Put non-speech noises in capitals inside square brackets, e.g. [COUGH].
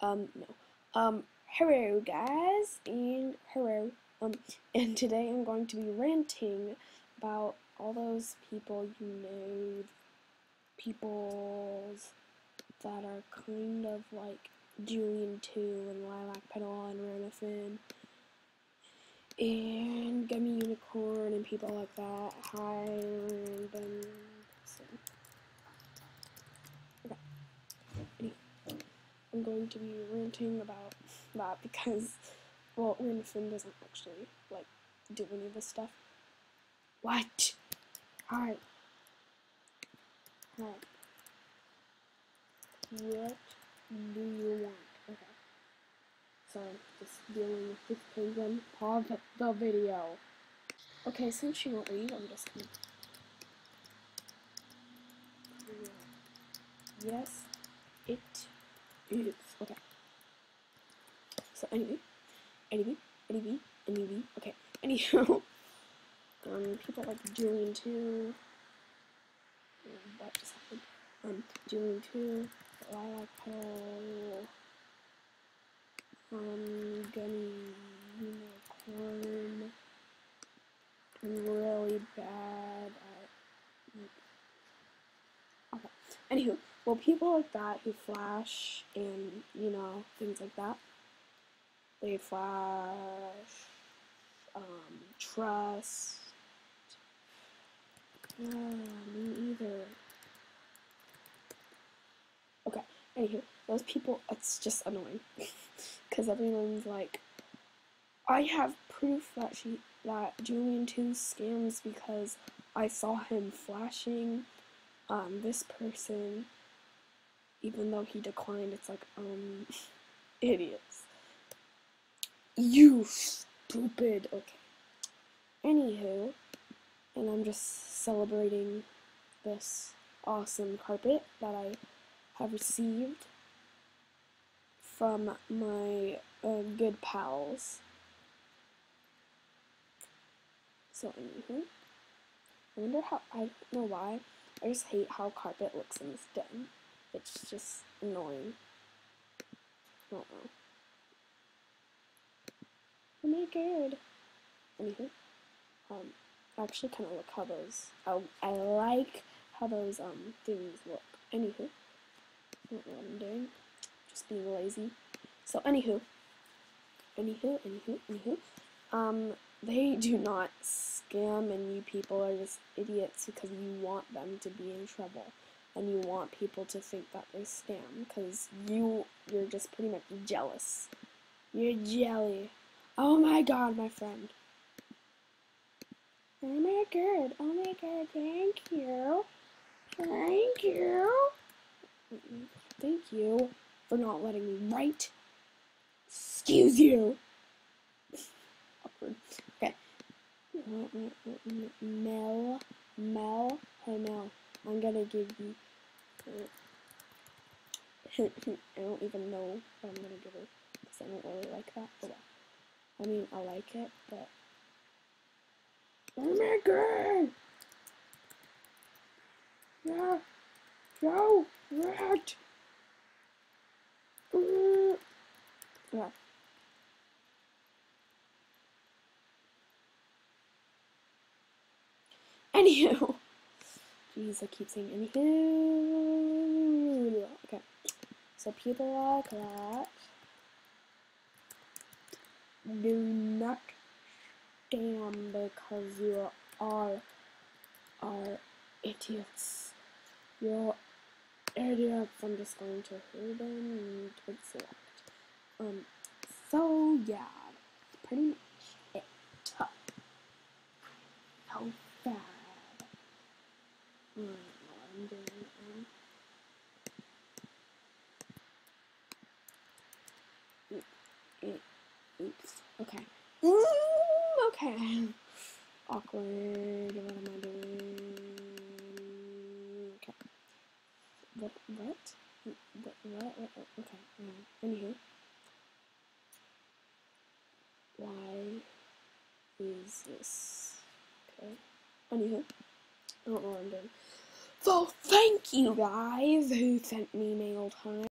Um, no. Um, hello guys, and hello. Um, and today I'm going to be ranting about all those people you know, peoples that are kind of like Julian 2 and Lilac Petal and Renafin and Gummy Unicorn and people like that. Hi, random person. Okay. Anyway, I'm going to be ranting about that because, well, Renafin doesn't actually, like, do any of this stuff. What? Alright. Alright. What do you want? Okay. Sorry, just dealing with this penguin. Pause the video. Okay, since she won't leave, I'm just gonna. Yes, it is. Okay. So anyway, anyway, anyway, anyway. Okay. Anyhow, [LAUGHS] um, people like Julian too. What just happened? Um, Julian too. Lilac petal um, Gunny Unicorn. I'm really bad at. Okay. Anywho, well, people like that who flash and, you know, things like that, they flash, um, trust. Yeah, me either. Okay, anywho, those people, it's just annoying. [LAUGHS] because everyone's like, I have proof that she that Julian 2 scams because I saw him flashing um, this person, even though he declined. It's like, um, [LAUGHS] idiots. You stupid. Okay. Anywho, and I'm just celebrating this awesome carpet that I have received from my uh, good pals. So anywho, I wonder how, I don't know why, I just hate how carpet looks in this den. It's just annoying. Don't know. Oh my god. Anywho, um, I actually kind of like how those, I, I like how those, um, things look. Anywho, I don't know what I'm doing just being lazy. So anywho, anywho, anywho, anywho, um, they do not scam and you people are just idiots because you want them to be in trouble and you want people to think that they scam because you you're just pretty much jealous. You're jelly. Oh my god, my friend. Oh my god, oh my god, thank you. Thank you. Thank you for not letting me write. Excuse you. [LAUGHS] Awkward. Okay. Mel, Mel, hey Mel, I'm gonna give you. I don't even know what I'm gonna give her because I don't really like that. But I mean, I like it, but. Oh my god! Yeah, Joe, rat. Mm. Yeah. Anywho. [LAUGHS] Jeez, I keep saying anywho. So people like that do not scam because you are are idiots. You're idiots. I'm just going to hold them and select. Um, so yeah, pretty much it. How bad. Hmm, what I'm doing Oops. Okay. Mm, okay. [LAUGHS] Awkward. What am I doing? Okay. What? What? What? What? what? Okay. Um, anywho. Why is this? Okay. Anywho, I don't know what I'm doing. So thank you guys who sent me mail time.